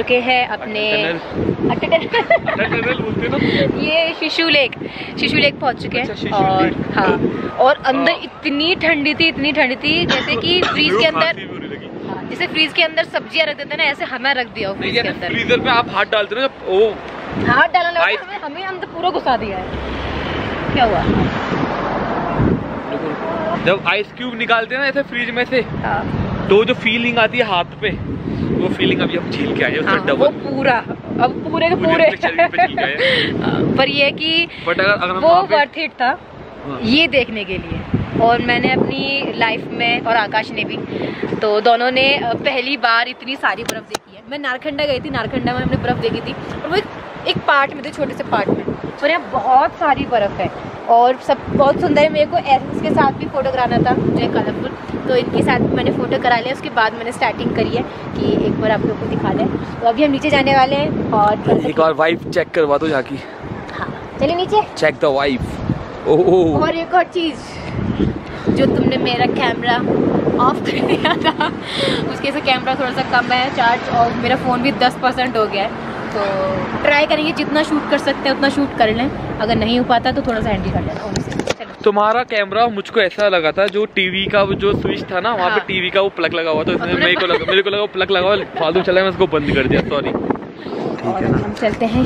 चुके हैं अपने ये शिशु लेक शिशु लेक पहुँच चुके अच्छा, हैं और हाँ और अंदर हाँ। इतनी ठंडी थी इतनी ठंडी थी जैसे कि फ्रीज के अंदर हाँ, जैसे फ्रीज के अंदर सब्ज़ियाँ रख देते ना ऐसे हमें रख दिया फ्रीज के अंदर। फ्रीजर पे आप हाथ डालते हो ना ओ। हाथ डालने लगा हमें हमें अंदर पूरा घुसा दिया है। क्या हुआ? जब आइस क्यूब निकालते हैं ना ऐसे फ्रीज में से हाँ, तो जो फीलिंग आती है हाथ पे। वो फीलिंग अभी हम झील के आए हैं वो पूरा अब पूरे के पूरे हैं। पर ये कि बट अगर अगर वो वर्थ इट था हाँ। ये देखने के लिए। और मैंने अपनी लाइफ में और आकाश ने भी। तो दोनों ने पहली बार इतनी सारी बर्फ़ देखी है। मैं नारखंडा गई थी नारखंडा में हमने बर्फ़ देखी थी। और वो एक, एक पार्ट में थे छोटे से पार्ट में। और यहाँ बहुत सारी बर्फ़ है। और सब बहुत सुंदर है। मेरे को एसेंस के साथ भी फ़ोटो कराना था मुझे कलरफुल। तो इनके साथ मैंने फ़ोटो करा लिया उसके बाद मैंने स्टार्टिंग करी है कि एक बार आप लोग को दिखा दें। तो अभी हम नीचे जाने वाले हैं और एक बार वाइफ चेक करवा दो जाकी। हाँ चलिए नीचे। Check the wife oh. और एक और चीज़ जो तुमने मेरा कैमरा ऑफ़ कर दिया था उसके से कैमरा थोड़ा सा कम है चार्ज और मेरा फ़ोन भी 10 परसेंट हो गया है। तो ट्राई करेंगे जितना शूट कर सकते हैं उतना शूट कर लें। अगर नहीं हो पाता तो थोड़ा सा हैंडल कर लेना तुम्हारा कैमरा मुझको ऐसा लगा था जो टीवी का जो स्विच था ना वहाँ हाँ। पे टीवी का वो प्लग लगा हुआ था इसमें मेरे को लगा मेरे को लगा वो प्लग लगा हुआ फालतू चला मैं उसको बंद कर दिया सॉरी और अभी हम चलते हैं।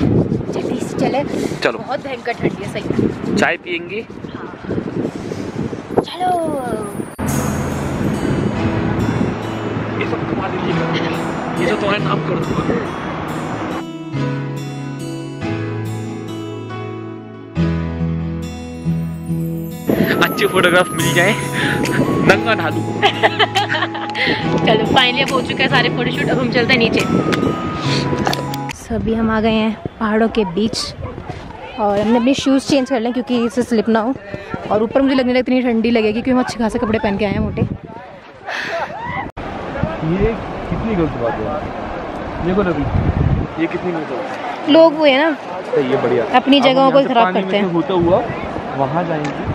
जल्दी से चले। चलो। बहुत भयंकर ठंडी है सही चाय पियेंगे। चलो। ये सब तुम्हारे लिए ये सब तुम्हारे नाम कर दूँगा अच्छे फोटोग्राफ मिल जाए। नंगा ढालू चलो फाइनली अब हो चुका है सारे फोटोशूट अब हम चलते हैं नीचे। सभी हम आ गए हैं पहाड़ों के बीच और हमने अपने शूज़ चेंज कर लें क्योंकि इससे स्लिप ना हो। और ऊपर मुझे लगने लगी इतनी ठंडी लगेगी क्योंकि हम अच्छे खासे कपड़े पहन के आए हैं मोटे। ये कितनी गलत बात है? देखो रवि ये कितनी गलत बात लोग वो है ना ये बढ़िया। अपनी जगहों को खराब करते हैं। होता हुआ वहाँ जाएँगे।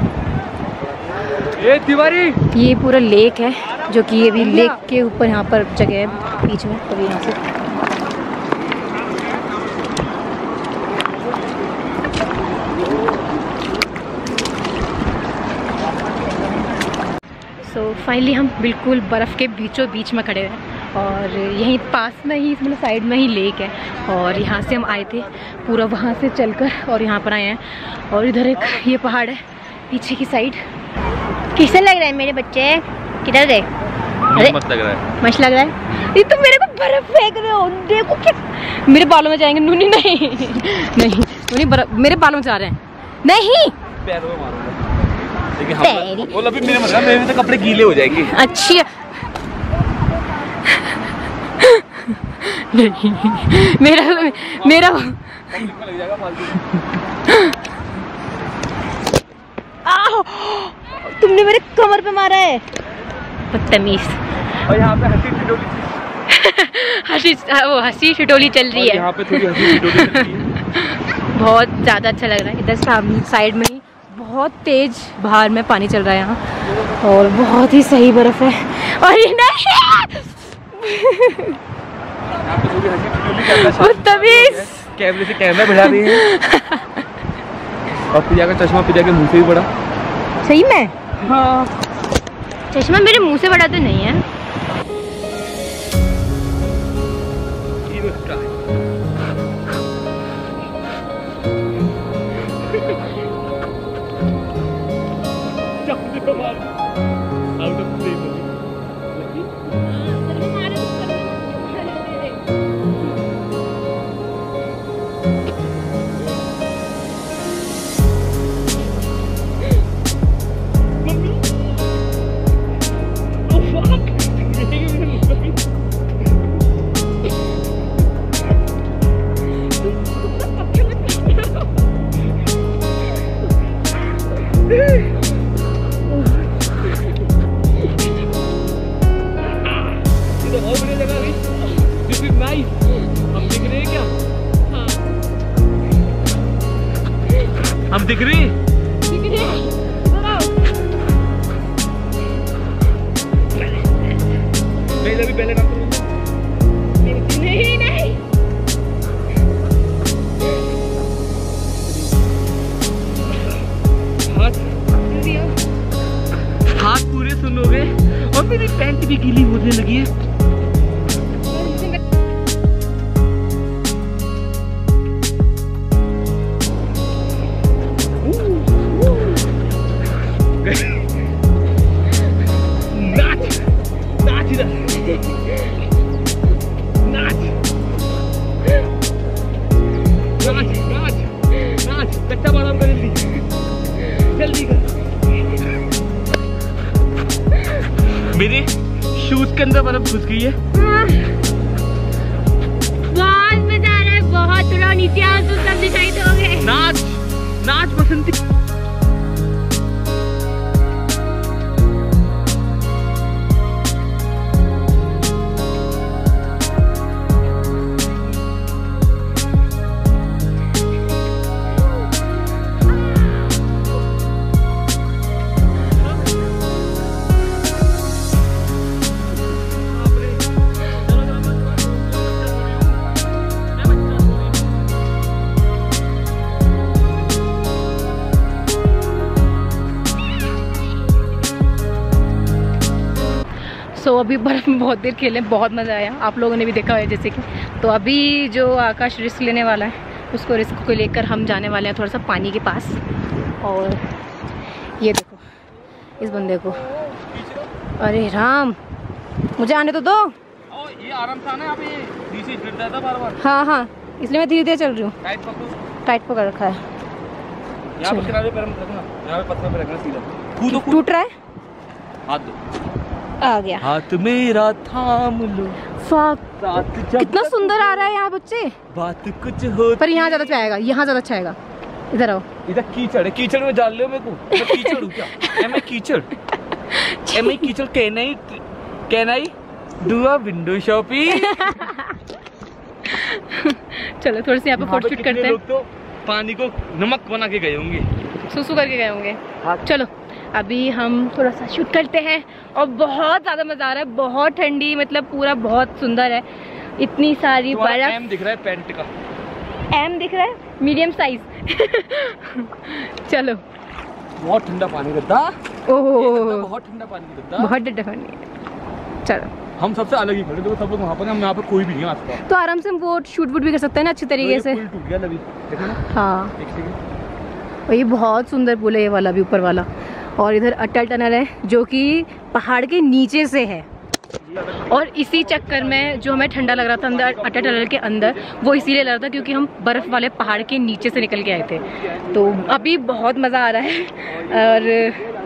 ये पूरा लेक है जो कि ये भी लेक के ऊपर यहाँ पर जगह है बीच में तभी यहाँ से। सो so, फाइनली हम बिल्कुल बर्फ़ के बीचों बीच में खड़े हैं और यहीं पास में ही मतलब साइड में ही लेक है और यहाँ से हम आए थे पूरा वहाँ से चलकर और यहाँ पर आए हैं और इधर एक ये पहाड़ है पीछे की साइड। कैसा लग रहा है मेरे बच्चे? किधर दे अरे मत लग रहा है। मस्त लग रहा है। ये तो मेरे को बर्फ़ फेंक रहे हो। देखो क्या मेरे बालों में जाएँगे। नूनी नहीं। नहीं नूनी बर्फ़ मेरे बालों में जा रहे हैं। नहीं। पैरों में मारूँगा। बोल अभी मेरे मत मेरे तो कपड़े गीले हो जाएँगे। अच्छी नहीं। मेरा मेरा लग जाएगा! तुमने मेरे कमर पे मारा है। बदतमीज। और यहाँ पे हँसी ठिठोली। हँसी वो हँसी ठिठोली चल रही है। यहाँ पे थोड़ी हँसी है। बहुत ज़्यादा अच्छा लग रहा है। इधर सामने साइड में ही बहुत तेज बाहर में पानी चल रहा है यहाँ। और बहुत ही सही बर्फ़ है। और ये नहीं! है कैमरे से कैमरा बढ़ा रही है। और प्रिया का चश्मा प्रिया के मुँह से ही पड़ा। सही में? हाँ। चश्मा मेरे मुँह से बड़ा तो नहीं है। के अंदर बर्फ़ घुस गई है। बहुत मज़ा आ रहा है बहुत थोड़ा नीचे आओ तो सब दिखाई दोगे। नाच नाच बसंती। अभी बर्फ़ में बहुत देर खेले बहुत मज़ा आया। आप लोगों ने भी देखा है जैसे कि। तो अभी जो आकाश रिस्क लेने वाला है उसको रिस्क को लेकर हम जाने वाले हैं थोड़ा सा पानी के पास। और ये देखो इस बंदे को। अरे राम मुझे आने तो दो। ये आराम से आना था बार बार हाँ हाँ इसलिए मैं धीरे धीरे चल रही हूँ। टाइट पकड़ो। टाइट पकड़ रखा है। यहाँ पे किनारे पे रखना यहाँ पे पत्थर पे रखना सीधा। टूट रहा है? हाथ दो। आ गया। हाथ मेरा थाम लो। कितना सुंदर आ रहा है यहाँ बच्चे। बात कुछ हो पर यहाँ ज़्यादा अच्छा आएगा यहाँ ज़्यादा अच्छा आएगा। इधर आओ। इधर कीचड़ है कीचड़ में डाल लो मेरे को। मैं कीचड़ हूँ क्या? आई कीचड़। आई कीचड़ कहना ही कहना ही डू अ विंडो शॉपिंग चलो थोड़ी सी यहाँ पे फ़ोटो शूट करते हैं। तो पानी को नमक बना के गए होंगे। सुसु करके गए होंगे। हाँ। चलो। अभी हम थोड़ा सा शूट करते हैं और बहुत ज़्यादा मज़ा आ रहा है बहुत ठंडी मतलब पूरा बहुत सुंदर है। इतनी सारी बर्फ़। एम दिख रहा है पैंट का। एम दिख रहा है मीडियम साइज़ चलो। बहुत ठंडा पानी गद्दा ओह। बहुत ठंडा पानी गद्दा बहुत ठंडी है। चलो। हम सबसे अलग ही खड़े सब लोग वहाँ पर हम यहाँ पे कोई भी नहीं आसपास। तो आराम से हम वो शूट वूट भी कर सकते हैं ना अच्छी तरीके ये से। टूट गया ना हाँ। एक और ये बहुत सुंदर पुल है ये वाला भी ऊपर वाला। और इधर अटल टनल है, जो कि पहाड़ के नीचे से है। और इसी चक्कर में जो हमें ठंडा लग रहा था अंदर, अटल टनल के अंदर, वो इसीलिए लग रहा था क्योंकि हम बर्फ़ वाले पहाड़ के नीचे से निकल के आए थे। तो अभी बहुत मज़ा आ रहा है, और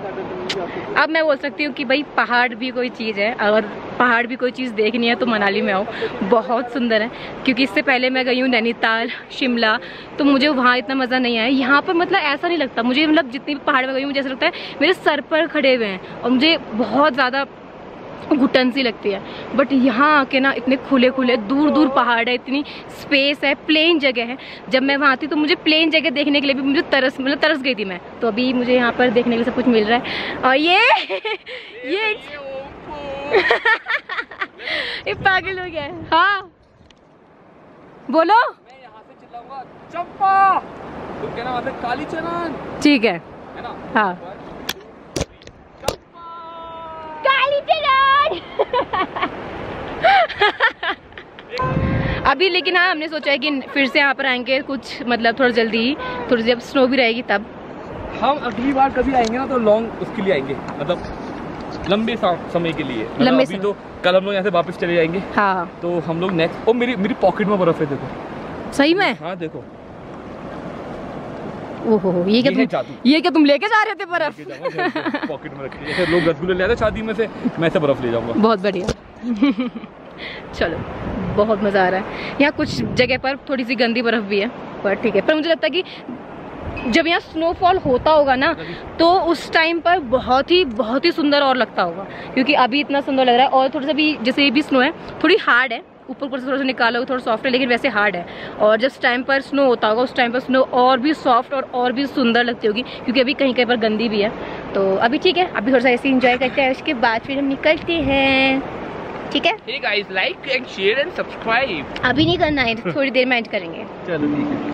अब मैं बोल सकती हूँ कि भाई, पहाड़ भी कोई चीज़ है। अगर पहाड़ भी कोई चीज़ देखनी है तो मनाली में आओ। बहुत सुंदर है। क्योंकि इससे पहले मैं गई हूँ नैनीताल, शिमला तो मुझे वहाँ इतना मज़ा नहीं आया। यहाँ पर मतलब ऐसा नहीं लगता। मुझे मतलब जितनी भी पहाड़ में गई हूँ, मुझे ऐसा लगता है मेरे सर पर खड़े हुए हैं और मुझे बहुत ज़्यादा घुटन सी लगती है। बट यहाँ आके ना इतने खुले खुले दूर दूर पहाड़ है इतनी स्पेस है प्लेन जगह है। जब मैं वहाँ थी तो मुझे प्लेन जगह देखने के लिए भी मुझे तरस मतलब तरस गई थी मैं। तो अभी मुझे यहाँ पर देखने के लिए सब कुछ मिल रहा है। और ये ये ये पागल हो गया है। हाँ। बोलो। मैं यहाँ से चिल्लाऊँगा चंपा! तुम कहना काली चनान। ठीक है। है ना? हाँ चंपा काली चलन अभी लेकिन हाँ हमने सोचा है कि फिर से यहाँ पर आएँगे कुछ मतलब थोड़ा जल्दी ही। थोड़ी जब स्नो भी रहेगी तब। हम अगली बार कभी आएँगे ना तो लॉन्ग उसके लिए आएँगे मतलब लंबे समय के लिए। मतलब लंबे अभी समय। तो कल हम लोग यहाँ से वापस चले जाएँगे। हाँ। तो हम लोग नेक्स्ट ओ मेरी मेरी पॉकेट में बर्फ़ है देखो। सही में? हाँ देखो। ओहो ये क्या ये तुम ये क्या तुम लेके जा रहे थे बर्फ़? पॉकेट में रखी लोग रसगुल्ले ले आते हैं शादी में से मैं ऐसे बर्फ़ ले जाऊँगा। बहुत बढ़िया। चलो बहुत मज़ा आ रहा है। यहाँ कुछ जगह पर थोड़ी सी गंदी बर्फ़ भी है पर ठीक है। पर मुझे लगता है कि जब यहाँ स्नोफॉल होता होगा ना तो उस टाइम पर बहुत ही बहुत ही सुंदर और लगता होगा। क्योंकि अभी इतना सुंदर लग रहा है और थोड़ा सा भी जैसे ये भी स्नो है थोड़ी हार्ड है। ऊपर ऊपर से थोड़ा सा निकालोगे थोड़ा सॉफ्ट है लेकिन वैसे हार्ड है। और जिस टाइम पर स्नो होता होगा उस टाइम पर स्नो और भी सॉफ्ट और और भी सुंदर लगती होगी क्योंकि अभी कहीं कहीं पर गंदी भी है। तो अभी ठीक है अभी थोड़ा सा ऐसे इंजॉय करते हैं उसके बाद फिर हम निकलते हैं। ठीक है? Hey like and share and subscribe अभी नहीं करना है थोड़ी देर में एंड करेंगे। चलो ठीक है।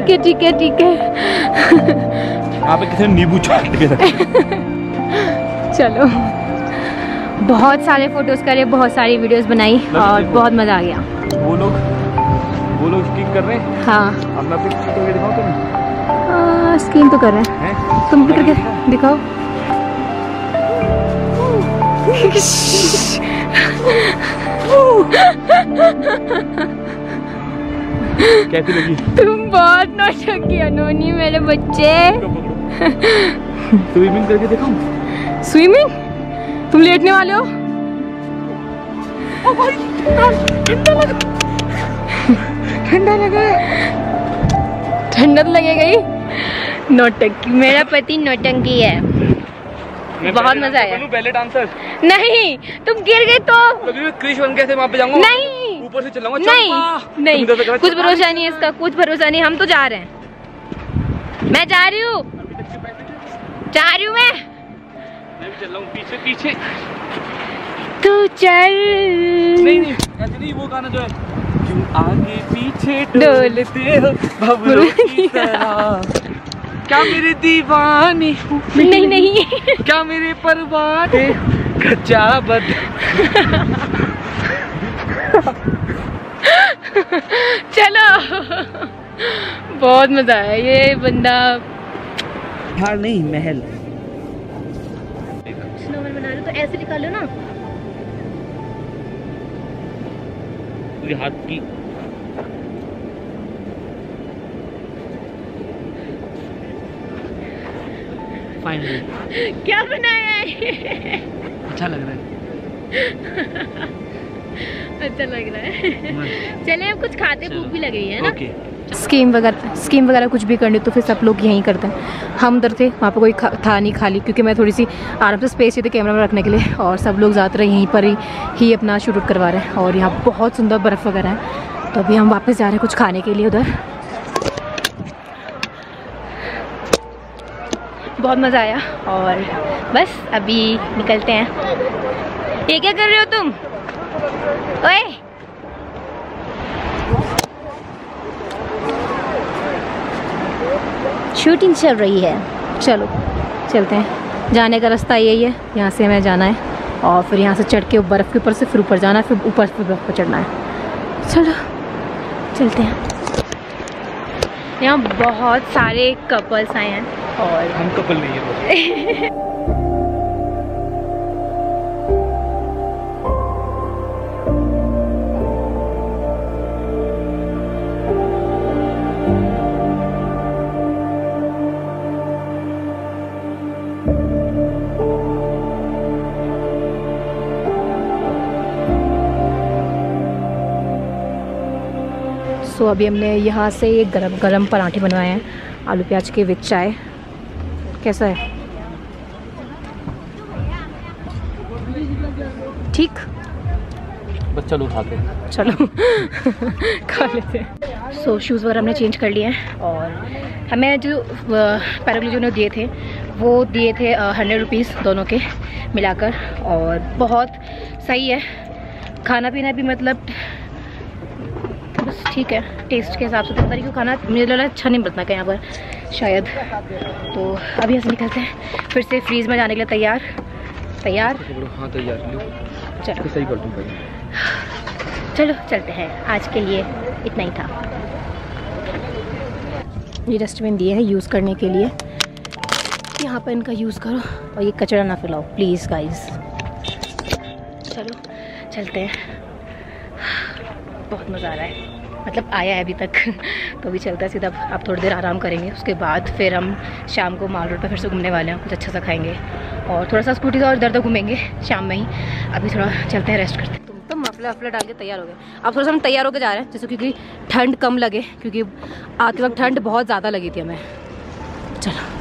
ठीक है ठीक है ठीक है। यहाँ पे किसी नींबू चाट के रखा चलो। बहुत सारे फ़ोटोज़ करे बहुत सारी वीडियोस बनाई और बहुत मज़ा आ गया। वो लोग वो लोग स्किंग कर रहे हैं? हाँ। अब मैं अपनी पिक्चर करके दिखाऊँ तुम्हें। स्कीम तो कर रहे हैं। हैं? तुम भी करके दिखाओ। कैसी लगी? तुम बहुत नौटंकी अनोनी मेरे बच्चे। स्विमिंग करके दिखाऊँ? स्विमिंग तुम लेटने वाले हो? ठंडा लगा ठंडा तो लगेगा ही। नौटंकी मेरा पति नौटंकी है। बहुत मज़ा आया। पहले डांसर? नहीं तुम गिर गए तो। मैं क्रिश बन के ऐसे वहाँ पे जाऊँगा। नहीं ऊपर से चलाऊँगा नहीं नहीं। कुछ भरोसा नहीं है इसका कुछ भरोसा नहीं हम तो जा रहे हैं। मैं जा रही हूँ। जा रही हूँ मैं। मैं भी चल रहा हूँ पीछे पीछे। तू चल। नहीं नहीं ऐसे नहीं वो गाना जो है। क्यों आगे पीछे डोलते डोलते हो भवरों की तरह? क्या मेरे दीवाने नहीं नहीं। क्या मेरे परवाने? कच्चा बद चलो। बहुत मज़ा आया। ये बंदा हार नहीं महल। स्नोमैन बना रहे तो ऐसे निकालो ना। पूरे हाथ की फाइनली क्या बनाया है? अच्छा लग रहा है। अच्छा लग रहा है। चले अब कुछ खाते भूख भी लग रही है ना? ओके। स्कीम वगैरह स्कीम वगैरह कुछ भी करनी तो फिर सब लोग यहीं करते हैं। हम उधर थे वहाँ पे कोई खा- था नहीं खाली क्योंकि मैं थोड़ी सी आराम से स्पेस चाहिए थी कैमरा में रखने के लिए और सब लोग ज़्यादातर यहीं पर ही, ही अपना शूट करवा रहे हैं और यहाँ बहुत सुंदर बर्फ़ वगैरह है। तो अभी हम वापस जा रहे हैं कुछ खाने के लिए उधर। बहुत मज़ा आया और बस अभी निकलते हैं। ये क्या कर रहे हो तुम? ओए। शूटिंग चल रही है। चलो चलते हैं। जाने का रास्ता यही है। यहाँ से हमें जाना है। और फिर यहाँ से चढ़ के बर्फ़ के ऊपर से फिर ऊपर जाना है। फिर ऊपर से बर्फ़ पर चढ़ना है। चलो चलते हैं। यहाँ बहुत सारे कपल्स आए हैं। और हम कपल नहीं है। सो अभी हमने यहाँ से ये गरम गरम पराठे बनवाए हैं आलू प्याज के विच चाय। कैसा है? ठीक? बस चलो खाते हैं। चलो। खा लेते हैं। सो शूज़ वगैरह हमने चेंज कर लिए हैं और हमें जो पैराग्लो जो दिए थे वो दिए थे हंड्रेड रुपीज़ दोनों के मिलाकर और बहुत सही है। खाना पीना भी मतलब ठीक है टेस्ट के हिसाब से तो पता नहीं क्यों खाना मुझे लग रहा है अच्छा नहीं बनता क्या यहाँ पर शायद। तो अभी ऐसे निकलते हैं फिर से फ्रीज में जाने के लिए तैयार तैयार। हाँ तैयार चलो। सही कर दूँ चलो चलते हैं आज के लिए इतना ही था। ये डस्टबिन दिए हैं यूज़ करने के लिए। यहाँ पर इनका यूज़ करो और ये कचरा ना फैलाओ प्लीज़ गाइस चलो चलते हैं। बहुत मज़ा आ रहा है। मतलब आया है अभी तक तो अभी चलता है सीधा, आप थोड़ी देर आराम करेंगे, उसके बाद फिर हम शाम को माल रोड पर फिर से घूमने वाले हैं, कुछ अच्छा सा खाएँगे। और थोड़ा सा स्कूटी और इधर उधर घूमेंगे, शाम में ही। अभी थोड़ा चलते हैं रेस्ट करते हैं। तुम तो मफलर वफलर डाल के तैयार हो गए। अब थोड़ा सा हम तैयार होकर जा रहे हैं, जैसे क्योंकि ठंड कम लगे, क्योंकि आते वक्त ठंड बहुत ज़्यादा लगी थी हमें। चलो।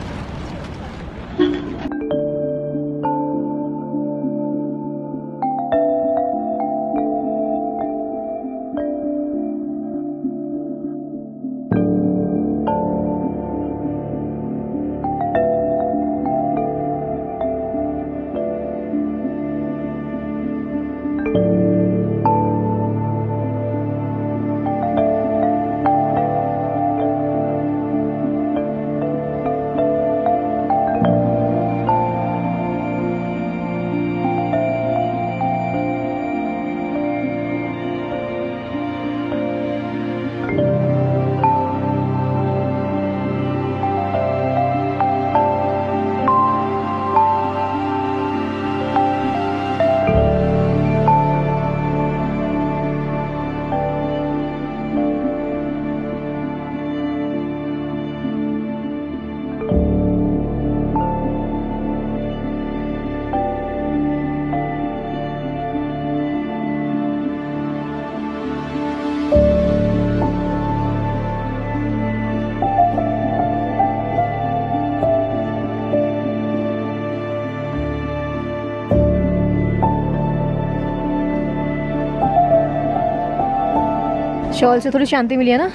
शॉल से थोड़ी शांति मिली है ना?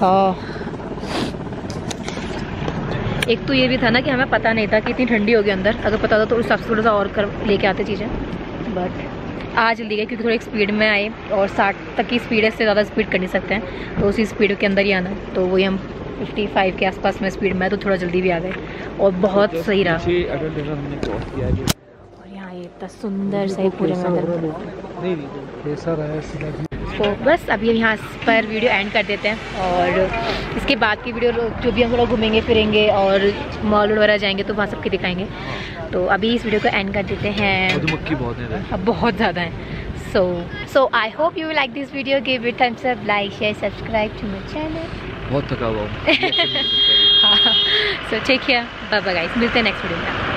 हाँ। एक तो ये भी था ना कि हमें पता नहीं था कि इतनी ठंडी होगी अंदर। अगर पता था तो उस हिसाब से थोड़ा सा और कर लेके आते चीज़ें। बट आज जल्दी गए क्योंकि थोड़ी स्पीड में आए और साठ तक की स्पीड है इससे ज़्यादा स्पीड कर नहीं सकते हैं। तो उसी स्पीड के अंदर ही आना तो वही हम 55 के आसपास में स्पीड में तो थोड़ा जल्दी भी आ गए। और बहुत सही रहा। है और यहाँ ये इतना सुंदर सा एक पूरे मंदिर तो बस अभी हम यहाँ पर वीडियो एंड कर देते हैं और इसके बाद की वीडियो जो भी हम थोड़ा घूमेंगे फिरेंगे और मॉल वगैरह जाएँगे तो वहाँ सबके दिखाएँगे। तो अभी इस वीडियो को एंड कर देते हैं। बहुत अब बहुत ज़्यादा है। So so I hope you like this video like share subscribe to my channel बहुत थका हुआ हाँ। सो ठीक है बाय बाय गाइस मिलते हैं नेक्स्ट वीडियो में।